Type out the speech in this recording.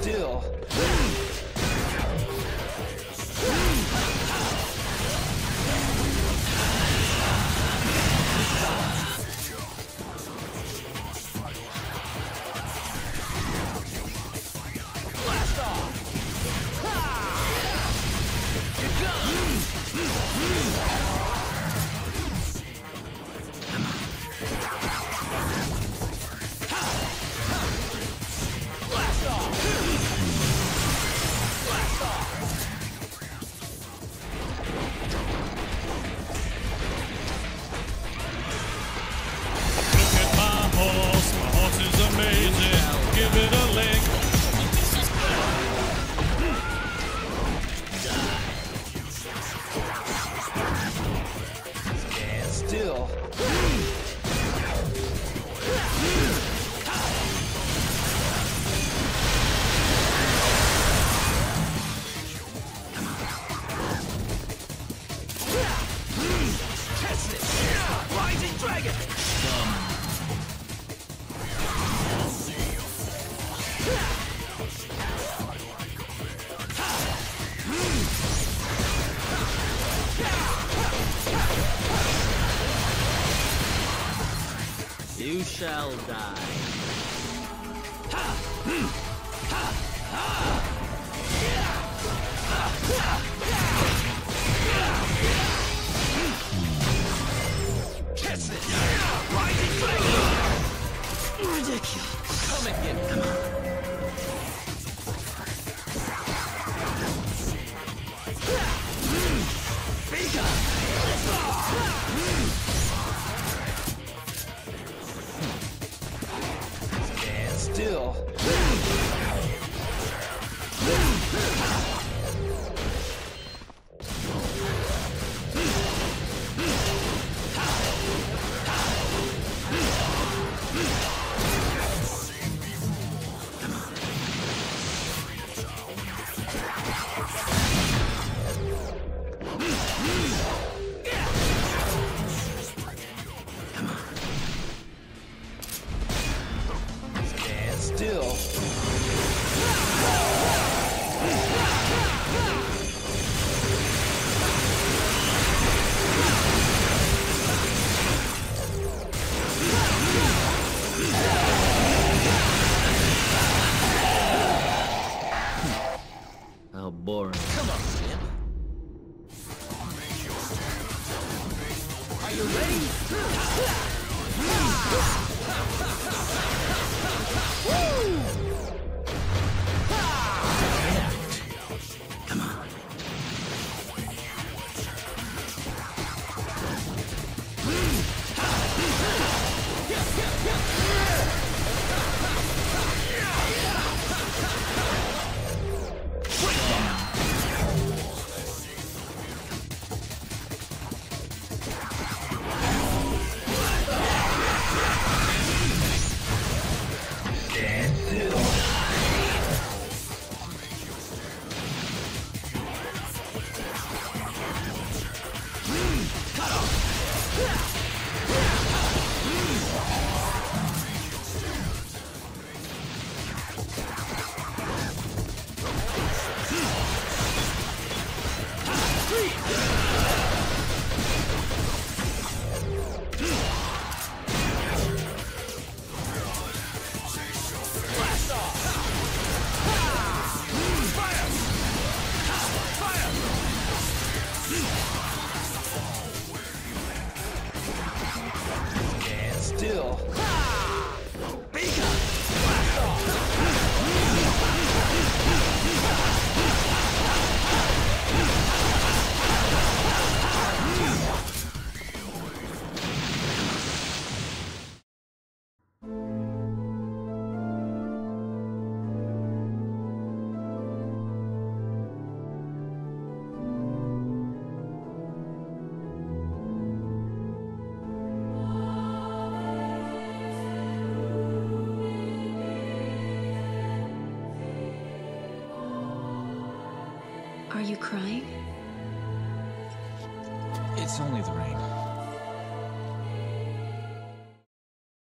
still. You shall die. Ha! Hmm. Ha! Ha! still. How boring. Come on, Are you ready? still. Are you crying? It's only the rain.